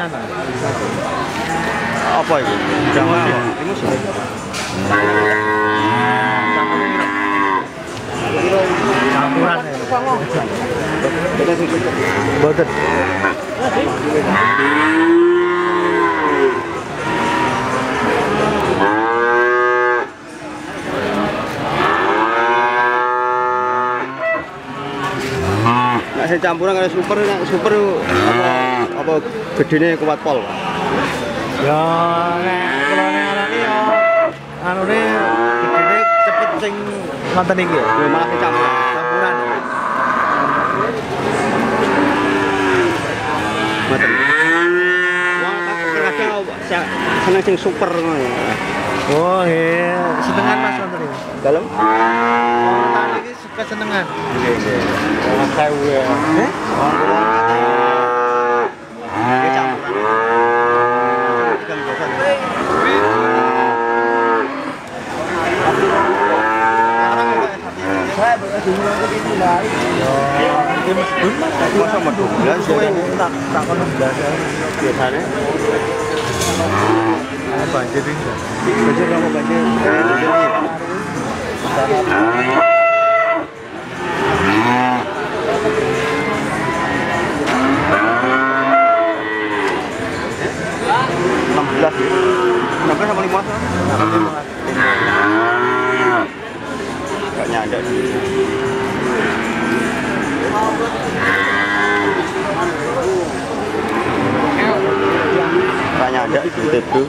kasinan. Apa itu? Apa? Limus ya? Campuran. Boten. Nek saya campuran karo super, super apa apa gedene kuat pol. Ya, nek kula nek arani ya anune gedene cepet sing nonton iki ya. Malah saya campuran. Mboten. Wong kadang seneng sing super ngono. ya. Oh, iya, senengan Mas nonton iki. Dalem? Tadi iki suka senengan. Nggih, nggih. Wong sewu ya. Nggih campuran. Kan bosan. Ya, Ah, banjir banjir banjir. Eh, ya lima Gak nyada Gak nyada itu bro